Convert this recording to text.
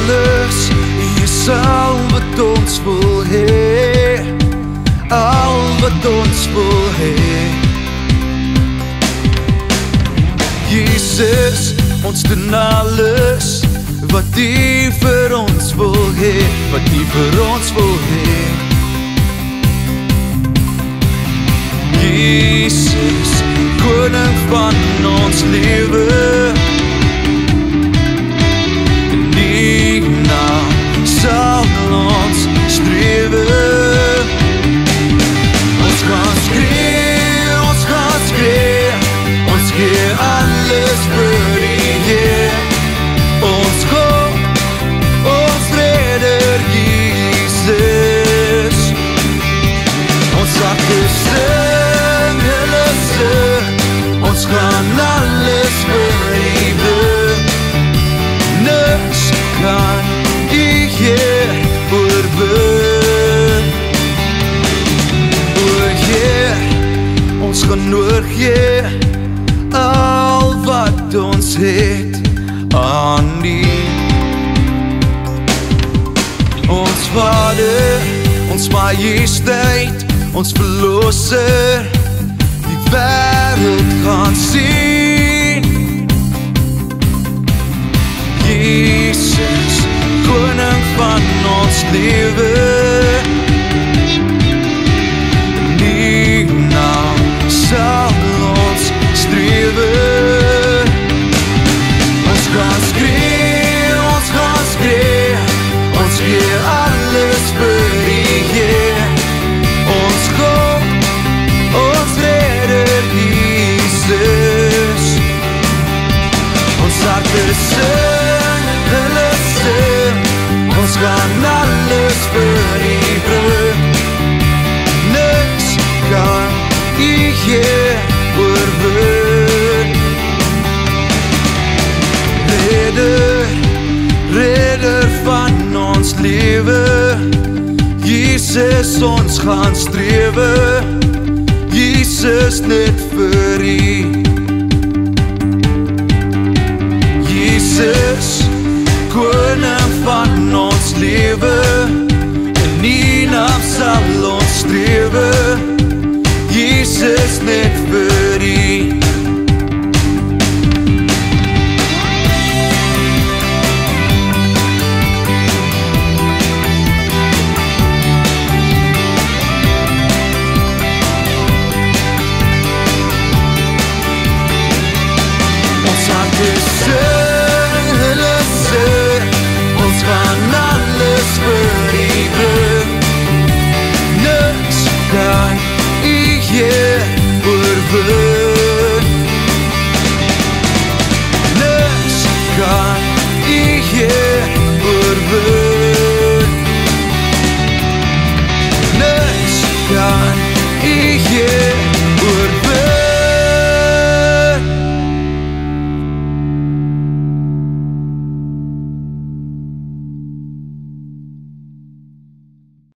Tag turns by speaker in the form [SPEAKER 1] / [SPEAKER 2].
[SPEAKER 1] alles U is al wat ons wil hee Al wat ons wil hee Jesus, ons doen alles wat U vir ons wil hee, wat U vir ons wil hee. Jesus, koning van ons lewe. Gaan oorgee al wat ons het aan U. Ons Vader, ons Majesteit, ons Verlosser, die wêreld gaan sien. Jesus, koning van ons lewe. Gaan alles vir U bring. Niks kan U Heer oorwin. Redder, redder van ons lewe. Jesus, ons gaan strewe. Jesus net vir U. Jesus, koning van ons lewe. In U naam sal ons strewe. over